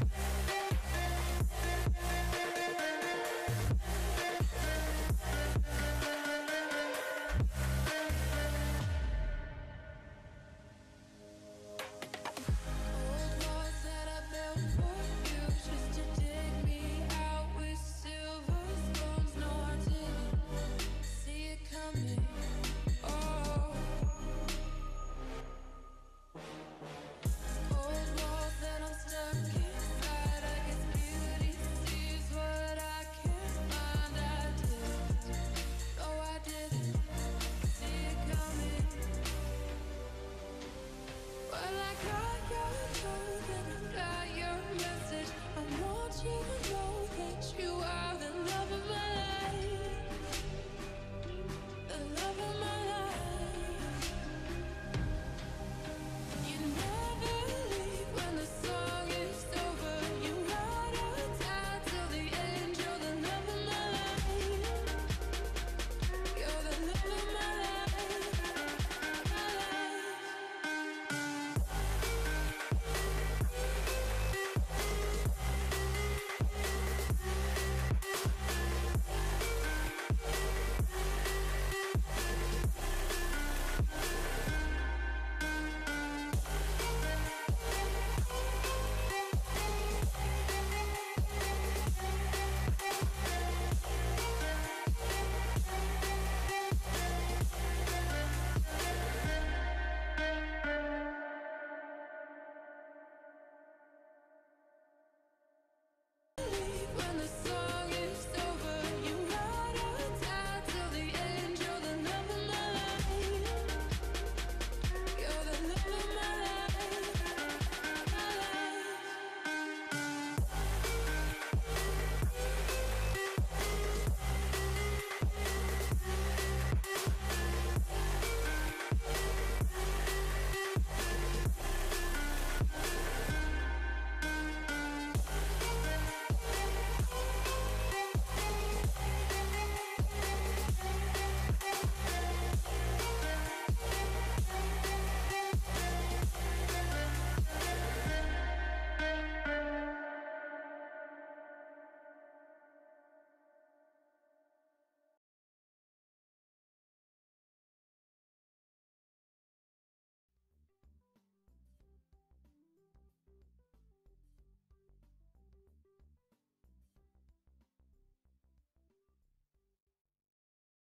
Bye.